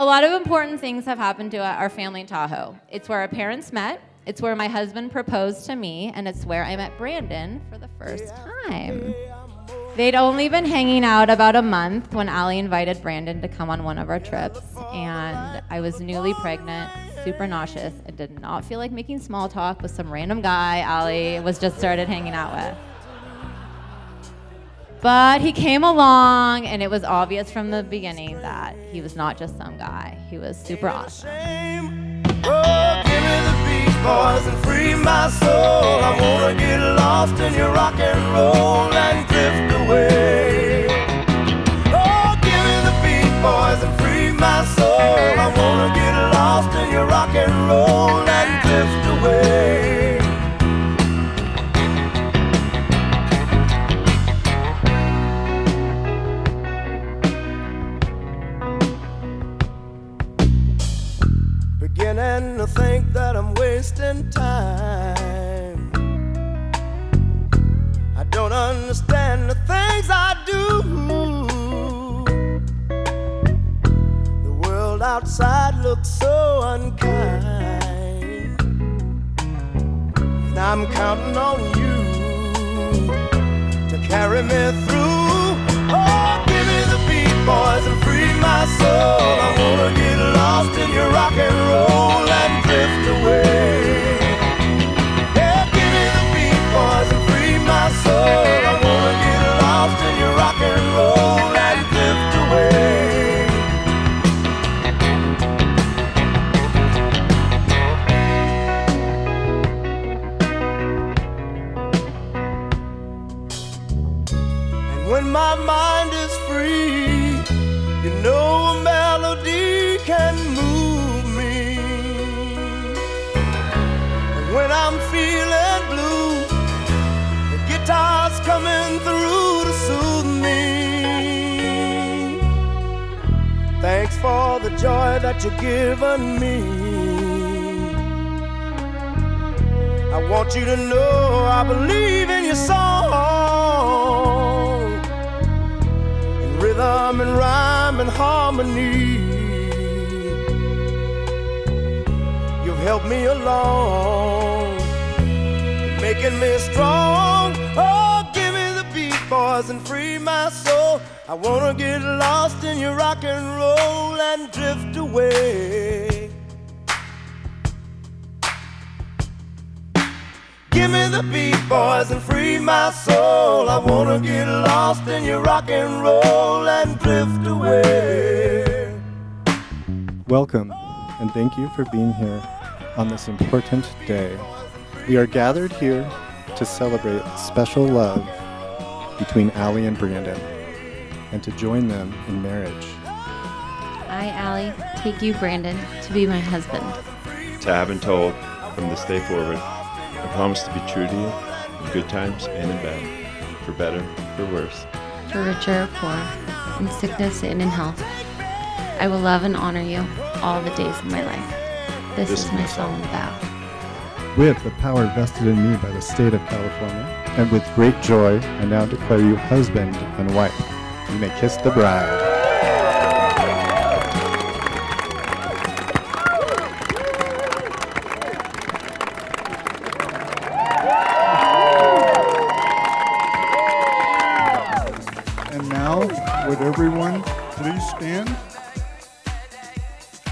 A lot of important things have happened to our family in Tahoe. It's where our parents met, it's where my husband proposed to me, and it's where I met Brandon for the first time. They'd only been hanging out about a month when Alli invited Brandon to come on one of our trips, and I was newly pregnant, super nauseous, and did not feel like making small talk with some random guy Alli was just started hanging out with. But he came along, and it was obvious from the beginning that he was not just some guy. He was super awesome. Oh, give me the beat boys and free my soul. I wanna get lost in your rock and roll and drift away. Oh, give me the beat boys and free my soul. Beginning to think that I'm wasting time. I don't understand the things I do. The world outside looks so unkind. And I'm counting on you to carry me through. Oh, give me the beat, boys, and free my soul. I wanna get lost When I'm feeling blue, the guitar's coming through to soothe me. Thanks for the joy that you've given me. I want you to know I believe in your song. In rhythm and rhyme and harmony. You've helped me along, making me strong. Oh, give me the beat, boys, and free my soul. I wanna get lost in your rock and roll and drift away. Give me the beat, boys, and free my soul. I wanna get lost in your rock and roll and drift away. Welcome, and thank you for being here on this important day. We are gathered here to celebrate special love between Alli and Brandon and to join them in marriage. I, Alli, take you, Brandon, to be my husband. To have been told from this day forward, I promise to be true to you in good times and in bad, for better, for worse. For richer or poor, in sickness and in health. I will love and honor you all the days of my life. This, is my solemn vow. With the power vested in me by the state of California, and with great joy, I now declare you husband and wife. You may kiss the bride. And now, would everyone please stand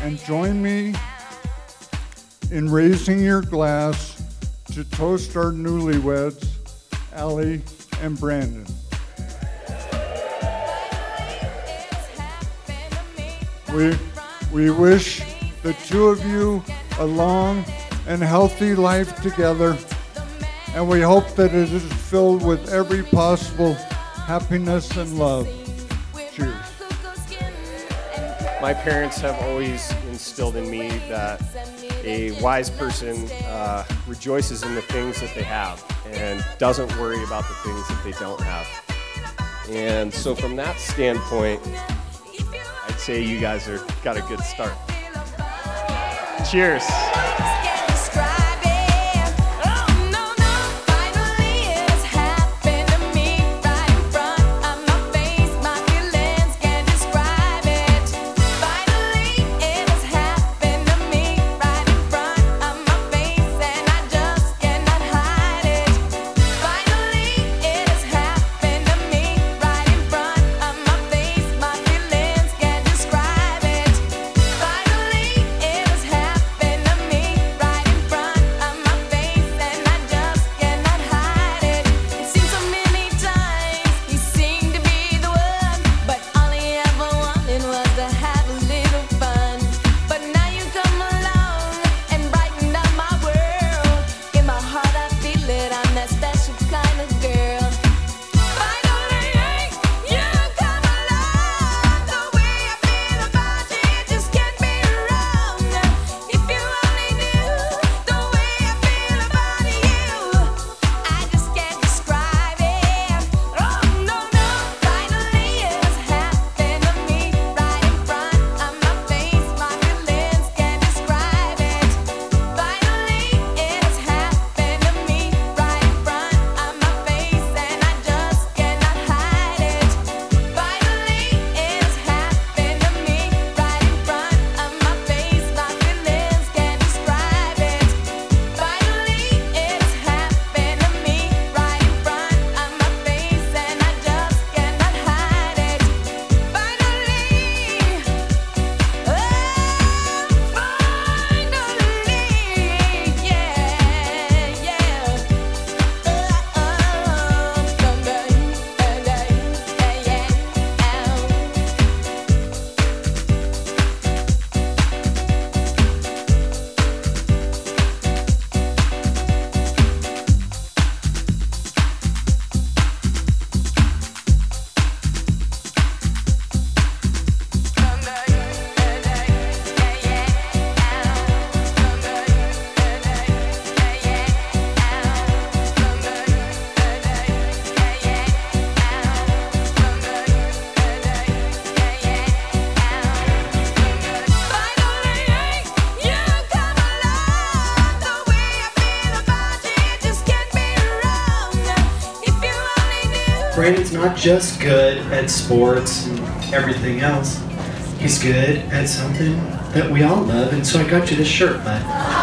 and join me in raising your glass to toast our newlyweds, Alli and Brandon. We, we wish the two of you a long and healthy life together, and we hope that it is filled with every possible happiness and love. Cheers. My parents have always instilled in me that a wise person uh, rejoices in the things that they have and doesn't worry about the things that they don't have. And so, from that standpoint, I'd say you guys are got a good start. Cheers. Brandon's not just good at sports and everything else. He's good at something that we all love, and so I got you this shirt, bud.